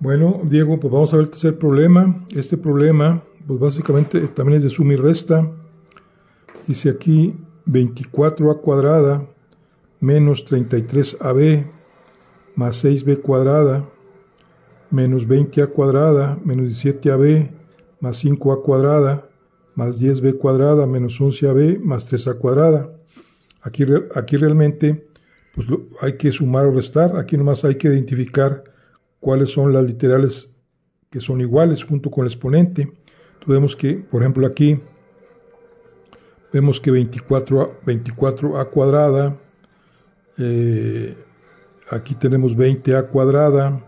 Bueno, Diego, pues vamos a ver el tercer problema. Este problema, pues básicamente también es de suma y resta. Dice aquí 24a cuadrada menos 33ab más 6b cuadrada menos 20a cuadrada menos 17ab más 5a cuadrada más 10b cuadrada menos 11ab más 3a cuadrada. Aquí, aquí realmente pues hay que sumar o restar. Aquí nomás hay que identificar cuáles son las literales que son iguales junto con el exponente. Entonces vemos que, por ejemplo, aquí vemos que 24a, 24a cuadrada, eh, aquí tenemos 20a cuadrada,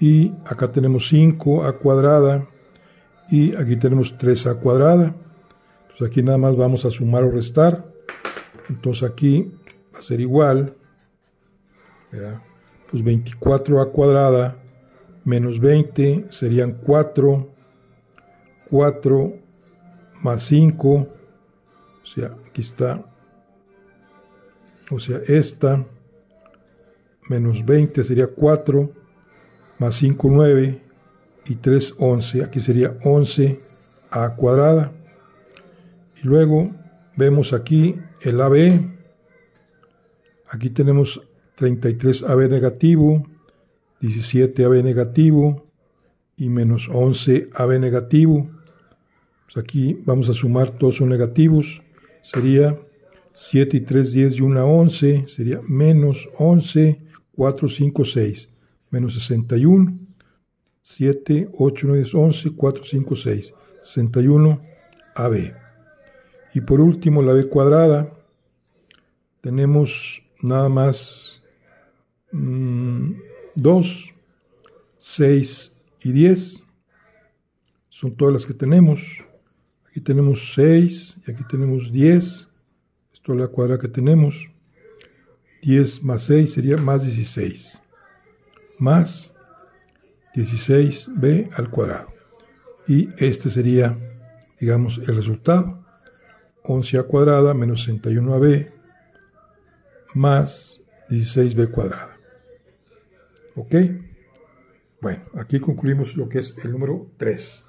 y acá tenemos 5a cuadrada, y aquí tenemos 3a cuadrada. Entonces aquí nada más vamos a sumar o restar. Entonces aquí va a ser igual. ¿verdad? Pues 24a cuadrada menos 20 serían 4, 4 más 5, o sea, aquí está, o sea, esta menos 20 sería 4, más 5, 9, y 3, 11, aquí sería 11 a cuadrada. Y luego vemos aquí el AB, aquí tenemos 33AB negativo, 17AB negativo y menos 11AB negativo. Pues aquí vamos a sumar todos son negativos. Sería 7 y 3, 10 y 1, 11. Sería menos 11, 4, 5, 6. Menos 61. 7, 8, 9, 10, 11, 4, 5, 6. 61 AB. Y por último la B cuadrada. Tenemos nada más 2, 6 y 10 son todas las que tenemos. Aquí tenemos 6 y aquí tenemos 10. Esto es la cuadra que tenemos. 10 más 6 sería más 16. Más 16b al cuadrado. Y este sería, digamos, el resultado. 11a cuadrada menos 61ab más 16b cuadrada. ¿Ok? Bueno, aquí concluimos lo que es el número 3.